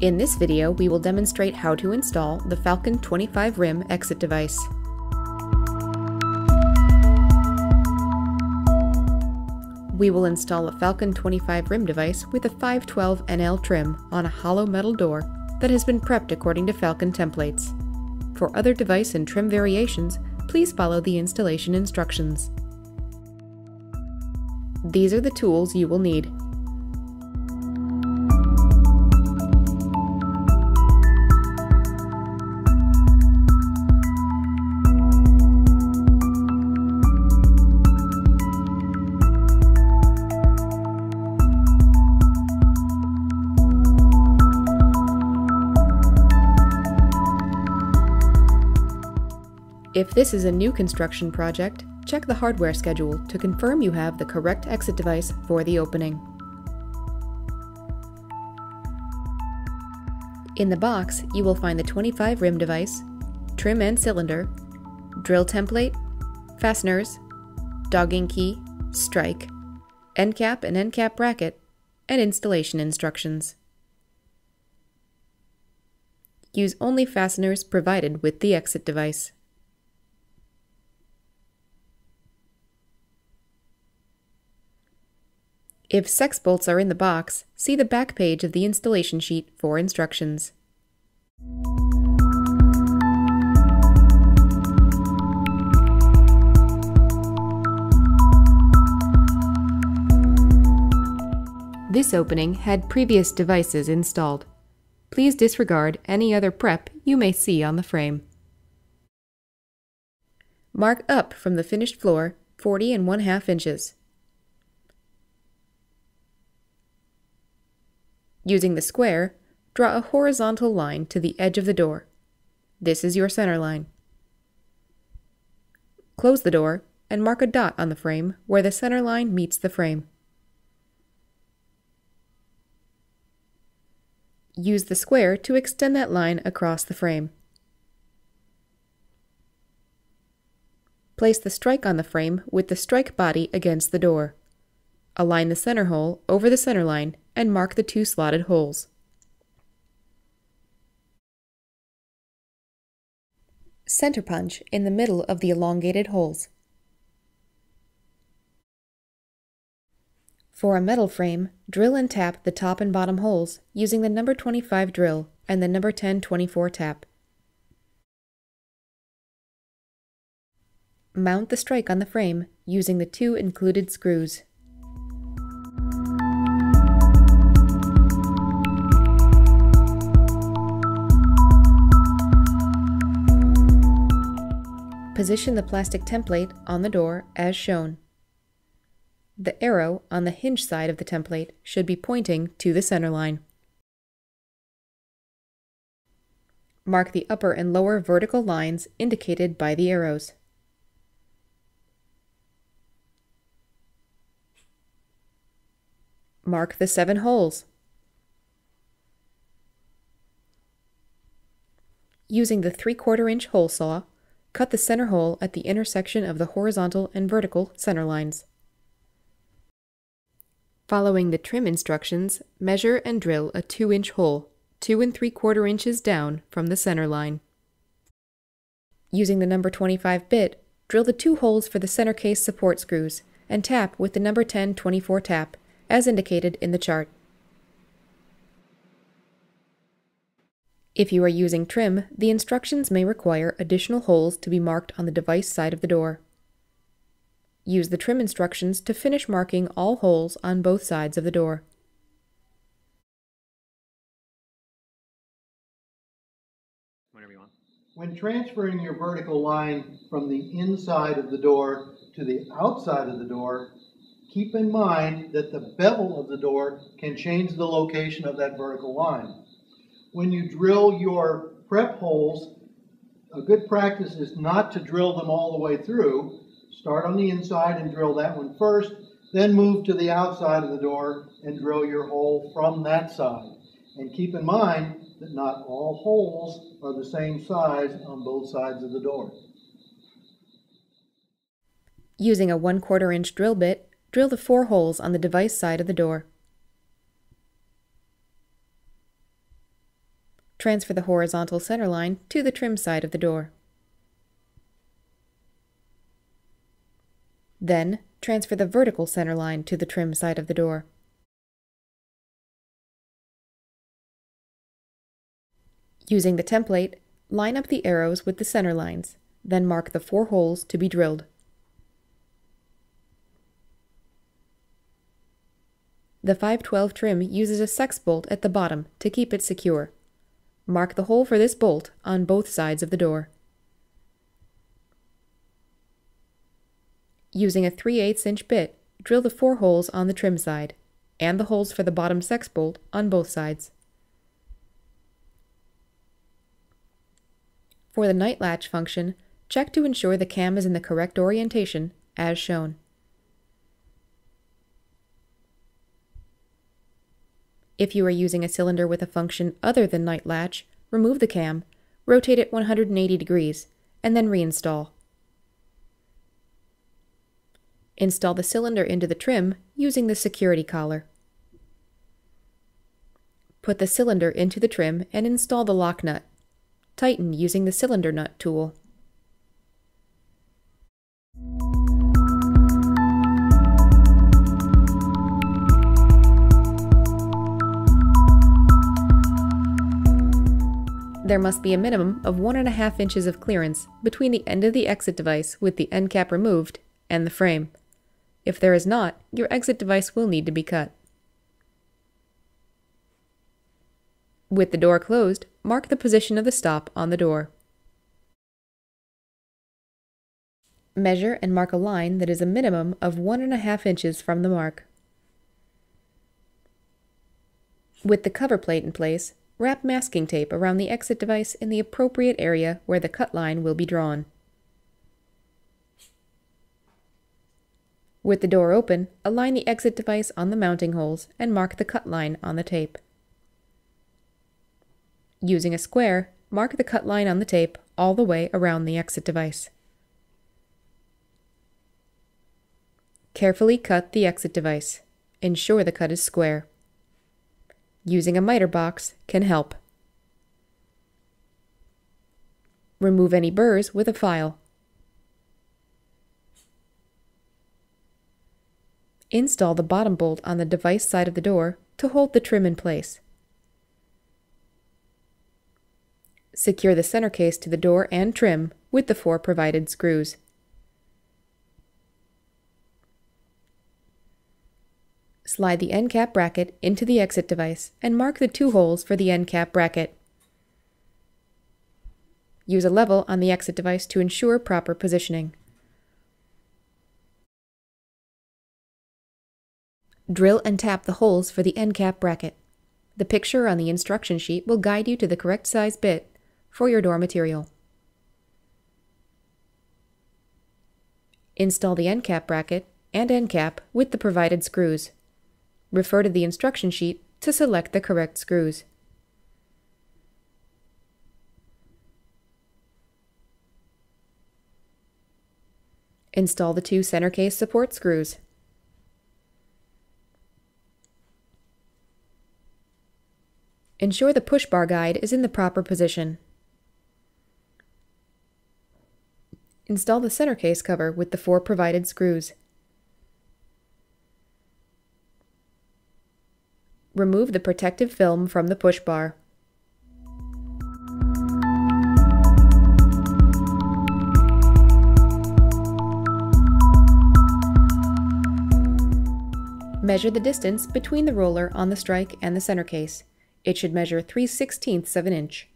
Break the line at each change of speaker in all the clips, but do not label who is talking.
In this video, we will demonstrate how to install the Falcon 25 RIM exit device. We will install a Falcon 25 RIM device with a 512 NL trim on a hollow metal door that has been prepped according to Falcon templates. For other device and trim variations, please follow the installation instructions. These are the tools you will need. If this is a new construction project, check the hardware schedule to confirm you have the correct exit device for the opening. In the box, you will find the 25 rim device, trim and cylinder, drill template, fasteners, dogging key, strike, end cap and end cap bracket, and installation instructions. Use only fasteners provided with the exit device. If sex bolts are in the box, see the back page of the installation sheet for instructions. This opening had previous devices installed. Please disregard any other prep you may see on the frame. Mark up from the finished floor 40 and 1 2 inches. Using the square, draw a horizontal line to the edge of the door. This is your center line. Close the door and mark a dot on the frame where the center line meets the frame. Use the square to extend that line across the frame. Place the strike on the frame with the strike body against the door. Align the center hole over the center line and mark the two slotted holes. Center punch in the middle of the elongated holes. For a metal frame, drill and tap the top and bottom holes using the number 25 drill and the number 1024 tap. Mount the strike on the frame using the two included screws. Position the plastic template on the door as shown. The arrow on the hinge side of the template should be pointing to the center line. Mark the upper and lower vertical lines indicated by the arrows. Mark the seven holes. Using the 3 quarter inch hole saw, Cut the center hole at the intersection of the horizontal and vertical center lines. Following the trim instructions, measure and drill a 2-inch hole, 2 and 3 quarter inches down from the center line. Using the number 25 bit, drill the two holes for the center case support screws and tap with the number 1024 tap, as indicated in the chart. If you are using trim, the instructions may require additional holes to be marked on the device side of the door. Use the trim instructions to finish marking all holes on both sides of the door.
When transferring your vertical line from the inside of the door to the outside of the door, keep in mind that the bevel of the door can change the location of that vertical line when you drill your prep holes, a good practice is not to drill them all the way through. Start on the inside and drill that one first, then move to the outside of the door and drill your hole from that side. And keep in mind that not all holes are the same size on both sides of the door.
Using a 1 quarter inch drill bit, drill the four holes on the device side of the door. Transfer the horizontal center line to the trim side of the door. Then, transfer the vertical center line to the trim side of the door. Using the template, line up the arrows with the center lines, then mark the four holes to be drilled. The 512 trim uses a sex bolt at the bottom to keep it secure. Mark the hole for this bolt on both sides of the door. Using a 3 8 inch bit, drill the four holes on the trim side, and the holes for the bottom sex bolt on both sides. For the night latch function, check to ensure the cam is in the correct orientation, as shown. If you are using a cylinder with a function other than night latch, remove the cam, rotate it 180 degrees, and then reinstall. Install the cylinder into the trim using the security collar. Put the cylinder into the trim and install the lock nut. Tighten using the cylinder nut tool. There must be a minimum of 1.5 inches of clearance between the end of the exit device with the end cap removed and the frame. If there is not, your exit device will need to be cut. With the door closed, mark the position of the stop on the door. Measure and mark a line that is a minimum of 1.5 inches from the mark. With the cover plate in place, Wrap masking tape around the exit device in the appropriate area where the cut line will be drawn. With the door open, align the exit device on the mounting holes and mark the cut line on the tape. Using a square, mark the cut line on the tape all the way around the exit device. Carefully cut the exit device. Ensure the cut is square using a miter box can help. Remove any burrs with a file. Install the bottom bolt on the device side of the door to hold the trim in place. Secure the center case to the door and trim with the four provided screws. Slide the end cap bracket into the exit device and mark the two holes for the end cap bracket. Use a level on the exit device to ensure proper positioning. Drill and tap the holes for the end cap bracket. The picture on the instruction sheet will guide you to the correct size bit for your door material. Install the end cap bracket and end cap with the provided screws. Refer to the instruction sheet to select the correct screws. Install the two center case support screws. Ensure the push bar guide is in the proper position. Install the center case cover with the four provided screws. Remove the protective film from the push bar. Measure the distance between the roller on the strike and the center case. It should measure 3 16ths of an inch.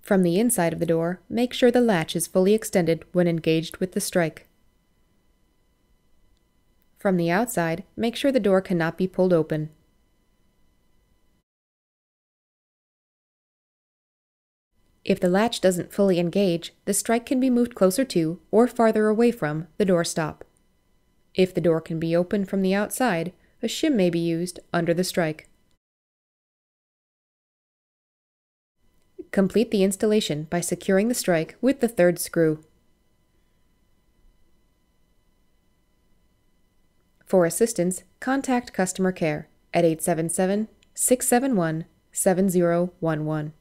From the inside of the door, make sure the latch is fully extended when engaged with the strike. From the outside, make sure the door cannot be pulled open. If the latch doesn't fully engage, the strike can be moved closer to, or farther away from, the door stop. If the door can be opened from the outside, a shim may be used under the strike. Complete the installation by securing the strike with the third screw. For assistance, contact customer care at 877 671 7011.